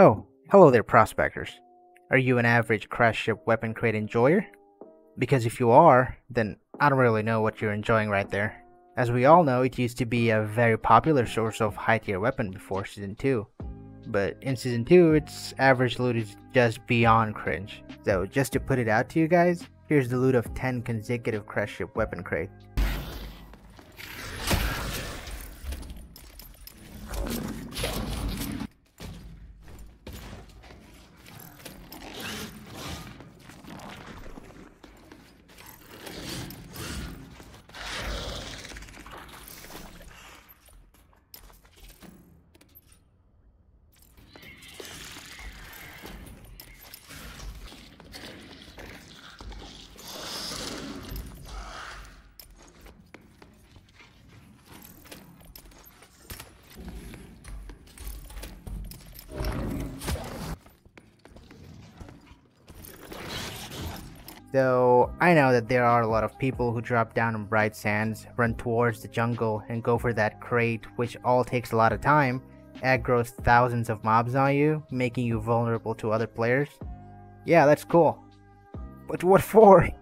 Oh, hello there, prospectors. Are you an average crash ship weapon crate enjoyer? Because if you are, then I don't really know what you're enjoying right there. As we all know, it used to be a very popular source of high tier weapon before Season 2. But in Season 2, its average loot is just beyond cringe. So just to put it out to you guys, here's the loot of 10 consecutive crash ship weapon crates. Though I know that there are a lot of people who drop down on bright sands, run towards the jungle, and go for that crate, which all takes a lot of time, aggroes thousands of mobs on you, making you vulnerable to other players. Yeah, that's cool. But what for?